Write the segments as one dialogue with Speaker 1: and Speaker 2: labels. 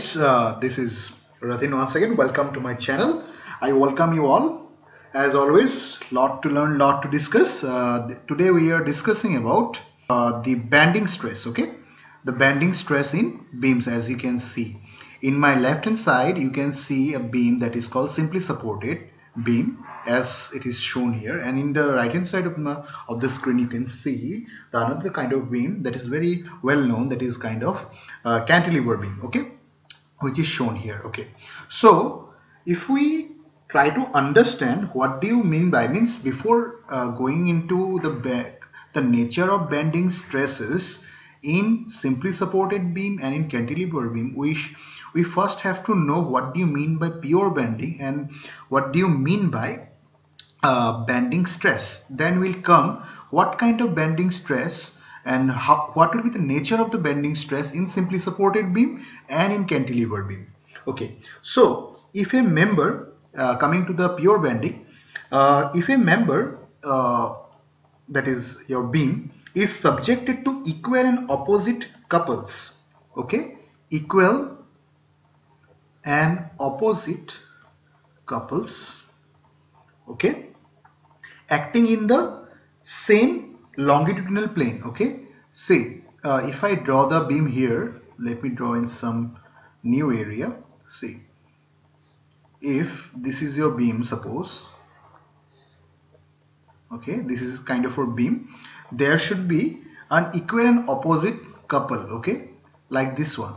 Speaker 1: Guys, uh, this is Rathin once again. Welcome to my channel. I welcome you all. As always, lot to learn, lot to discuss. Uh, today we are discussing about uh, the bending stress. Okay, the bending stress in beams as you can see. In my left hand side, you can see a beam that is called simply supported beam as it is shown here and in the right hand side of, the of the screen you can see the another kind of beam that is very well known that is kind of uh, cantilever beam okay which is shown here okay. So if we try to understand what do you mean by means before uh, going into the back the nature of bending stresses in simply supported beam and in cantilever beam we we first have to know what do you mean by pure bending and what do you mean by uh, bending stress. Then will come what kind of bending stress and how, what will be the nature of the bending stress in simply supported beam and in cantilever beam? Okay so if a member uh, coming to the pure bending uh, if a member uh, that is your beam is subjected to equal and opposite couples okay? Equal and opposite couples okay? Acting in the same longitudinal plane okay? Say uh, if I draw the beam here let me draw in some new area. See if this is your beam suppose okay this is kind of a beam there should be an equal and opposite couple okay? Like this one.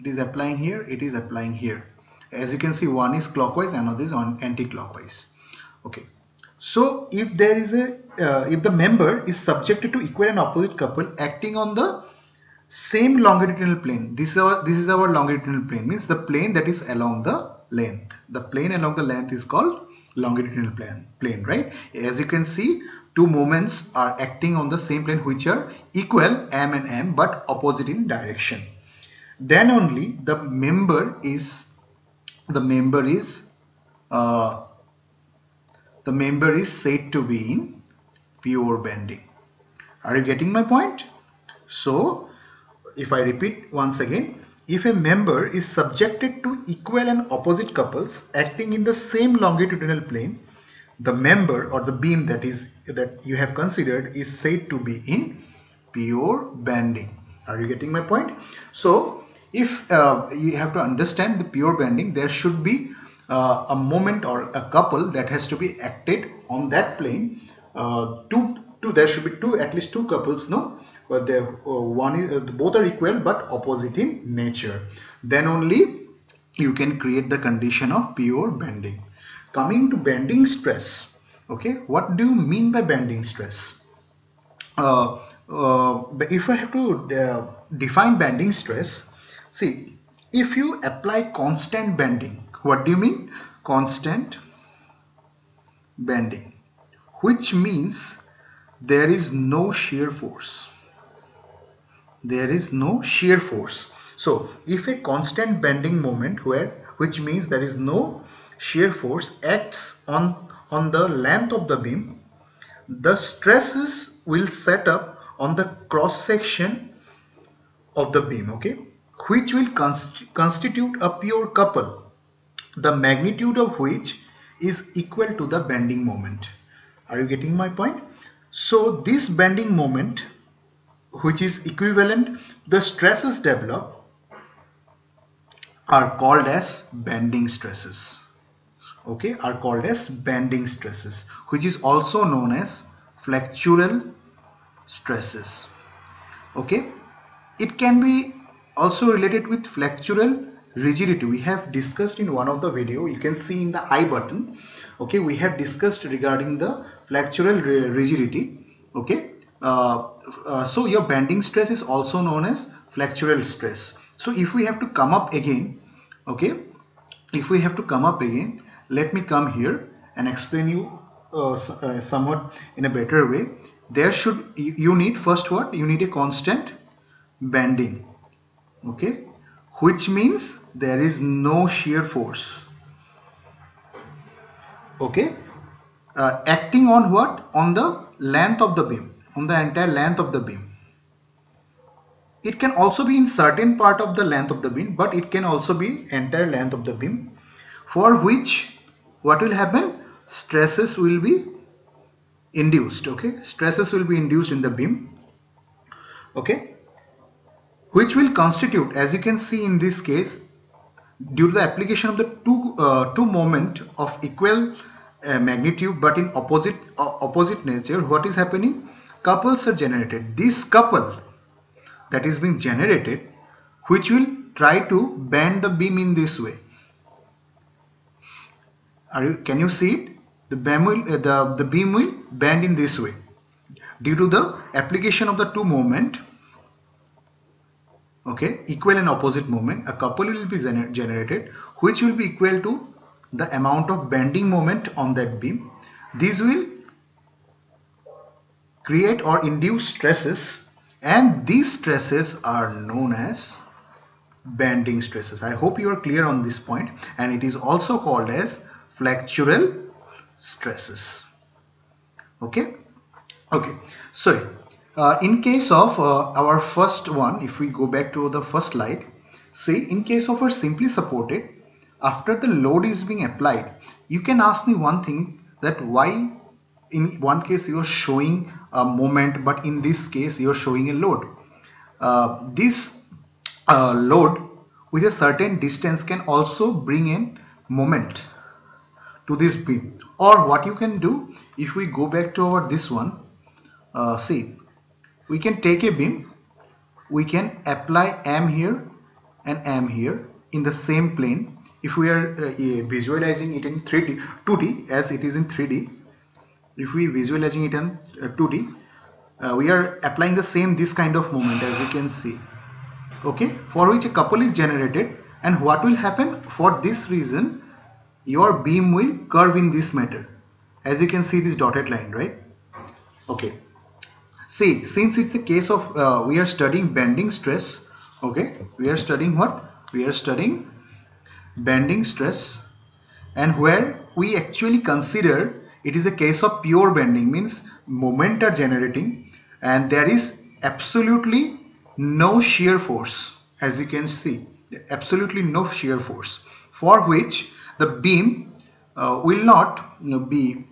Speaker 1: It is applying here it is applying here. As you can see one is clockwise another is on anti-clockwise okay so if there is a uh, if the member is subjected to equal and opposite couple acting on the same longitudinal plane this is our this is our longitudinal plane means the plane that is along the length. The plane along the length is called longitudinal plane plane right? As you can see two moments are acting on the same plane which are equal m and m but opposite in direction. Then only the member is the member is uh, the member is said to be in pure bending are you getting my point? So if I repeat once again if a member is subjected to equal and opposite couples acting in the same longitudinal plane the member or the beam that is that you have considered is said to be in pure bending are you getting my point? So if uh, you have to understand the pure bending there should be uh, a moment or a couple that has to be acted on that plane uh, two two there should be two at least two couples no? But they uh, one is uh, both are equal but opposite in nature. Then only you can create the condition of pure bending. Coming to bending stress okay? What do you mean by bending stress? Uh, uh, if I have to uh, define bending stress See, if you apply constant bending, what do you mean? Constant bending, which means there is no shear force. There is no shear force. So, if a constant bending moment where which means there is no shear force acts on on the length of the beam, the stresses will set up on the cross section of the beam. Okay which will const constitute a pure couple, the magnitude of which is equal to the bending moment. Are you getting my point? So this bending moment which is equivalent the stresses developed are called as bending stresses okay are called as bending stresses which is also known as flexural stresses okay it can be also related with flexural rigidity. We have discussed in one of the video you can see in the i button okay we have discussed regarding the flexural rigidity okay. Uh, uh, so your bending stress is also known as flexural stress. So if we have to come up again okay if we have to come up again let me come here and explain you uh, uh somewhat in a better way. There should you need first what? You need a constant bending okay which means there is no shear force. Okay? Uh, acting on what? On the length of the beam. On the entire length of the beam. It can also be in certain part of the length of the beam but it can also be entire length of the beam for which what will happen? Stresses will be induced okay? Stresses will be induced in the beam okay which will constitute as you can see in this case due to the application of the two uh, two moment of equal uh, magnitude but in opposite uh, opposite nature what is happening? Couples are generated. This couple that is being generated which will try to bend the beam in this way. Are you can you see it? The beam will uh, the the beam will bend in this way. Due to the application of the two moment okay? Equal and opposite moment. A couple will be gener generated which will be equal to the amount of bending moment on that beam. These will create or induce stresses and these stresses are known as bending stresses. I hope you are clear on this point and it is also called as flexural stresses. Okay? Okay. So uh, in case of uh, our first one if we go back to the first slide say in case of our simply supported after the load is being applied you can ask me one thing that why in one case you are showing a moment but in this case you are showing a load. Uh, this uh, load with a certain distance can also bring in moment to this beam. Or what you can do if we go back to our this one uh, see we can take a beam we can apply M here and M here in the same plane. If we are uh, visualizing it in 3D 2D as it is in 3D if we visualizing it in uh, 2D uh, we are applying the same this kind of moment as you can see. Okay? For which a couple is generated and what will happen? For this reason your beam will curve in this manner as you can see this dotted line right? Okay see since it's a case of uh, we are studying bending stress okay? We are studying what? We are studying bending stress. And where we actually consider it is a case of pure bending means moment are generating and there is absolutely no shear force as you can see. Absolutely no shear force for which the beam uh, will not you know, be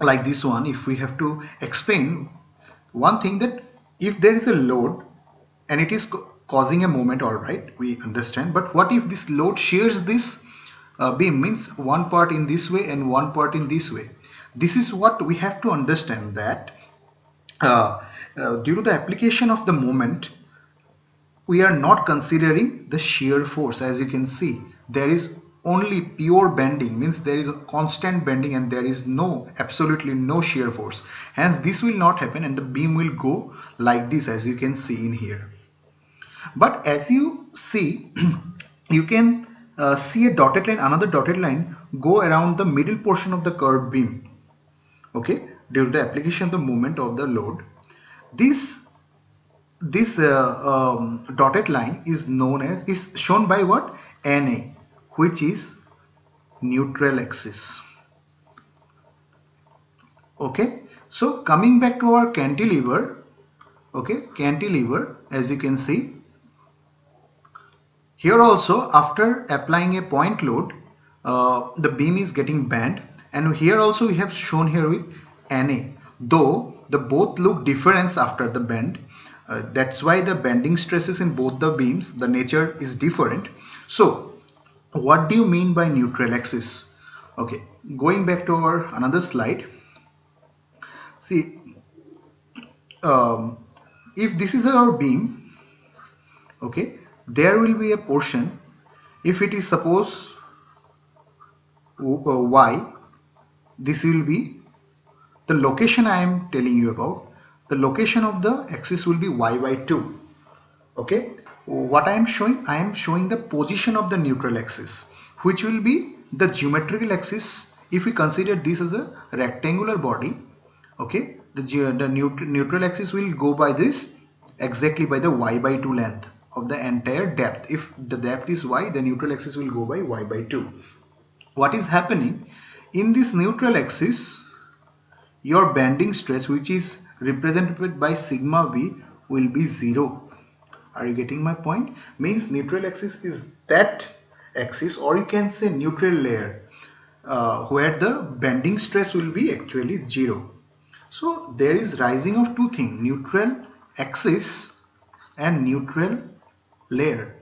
Speaker 1: like this one if we have to explain one thing that if there is a load and it is causing a moment all right we understand. But what if this load shares this uh, beam? Means one part in this way and one part in this way. This is what we have to understand that uh, uh, due to the application of the moment we are not considering the shear force. As you can see there is only pure bending means there is constant bending and there is no absolutely no shear force. Hence this will not happen and the beam will go like this as you can see in here. But as you see you can uh, see a dotted line another dotted line go around the middle portion of the curved beam. Okay? Due to the application of the moment of the load this this uh, um, dotted line is known as is shown by what? NA which is neutral axis. Okay? So coming back to our cantilever okay cantilever as you can see here also after applying a point load uh, the beam is getting bent and here also we have shown here with NA though the both look different after the bend uh, that's why the bending stresses in both the beams the nature is different. So what do you mean by neutral axis? Okay going back to our another slide. See um, if this is our beam okay there will be a portion. If it is suppose uh, y this will be the location I am telling you about. The location of the axis will be y by 2 okay what I am showing I am showing the position of the neutral axis which will be the geometrical axis if we consider this as a rectangular body. Okay the, the neutral, neutral axis will go by this exactly by the y by 2 length of the entire depth. If the depth is y the neutral axis will go by y by 2 what is happening? In this neutral axis your bending stress which is represented by sigma v will be 0 are you getting my point? Means neutral axis is that axis or you can say neutral layer uh, where the bending stress will be actually zero. So there is rising of two things neutral axis and neutral layer.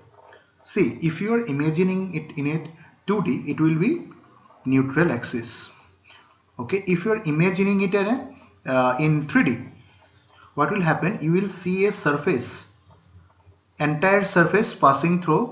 Speaker 1: See if you are imagining it in a 2d it will be neutral axis. Okay if you are imagining it in, a, uh, in 3d what will happen? You will see a surface entire surface passing through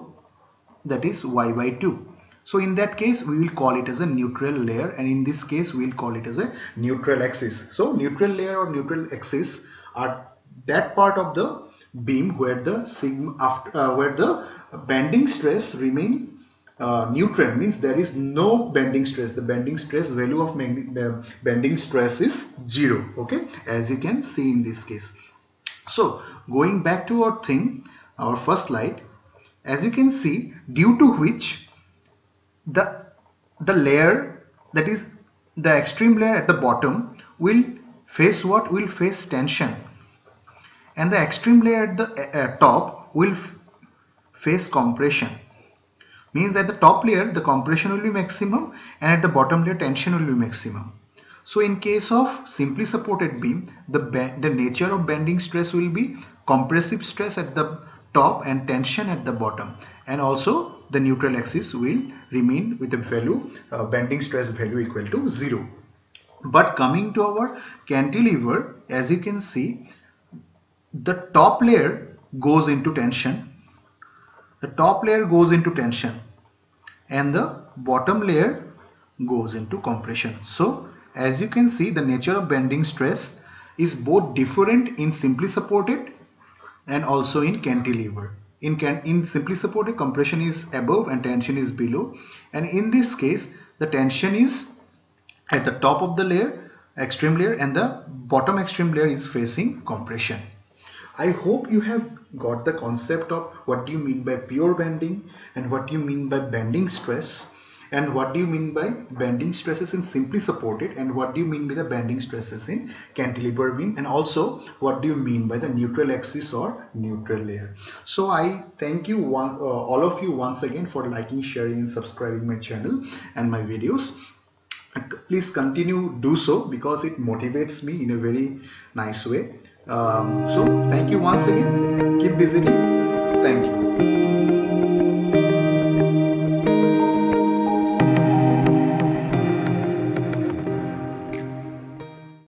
Speaker 1: that is y by 2 so in that case we will call it as a neutral layer and in this case we will call it as a neutral axis. So neutral layer or neutral axis are that part of the beam where the sigma after uh, where the bending stress remain uh, neutral. Means there is no bending stress. The bending stress value of uh, bending stress is zero. Okay? As you can see in this case. So going back to our thing our first slide. As you can see due to which the the layer that is the extreme layer at the bottom will face what? Will face tension. And the extreme layer at the uh, top will face compression. Means that the top layer the compression will be maximum and at the bottom layer tension will be maximum. So in case of simply supported beam the the nature of bending stress will be compressive stress at the top and tension at the bottom. And also the neutral axis will remain with the value uh, bending stress value equal to 0 but coming to our cantilever as you can see the top layer goes into tension. The top layer goes into tension. And the bottom layer goes into compression. So as you can see the nature of bending stress is both different in simply supported and also in cantilever. In, can, in simply supported compression is above and tension is below. And in this case the tension is at the top of the layer extreme layer and the bottom extreme layer is facing compression. I hope you have got the concept of what do you mean by pure bending and what do you mean by bending stress and what do you mean by bending stresses in simply supported? And what do you mean by the bending stresses in cantilever beam and also what do you mean by the neutral axis or neutral layer? So i thank you one, uh, all of you once again for liking sharing and subscribing my channel and my videos. Please continue do so because it motivates me in a very nice way. Um, so thank you once again. Keep visiting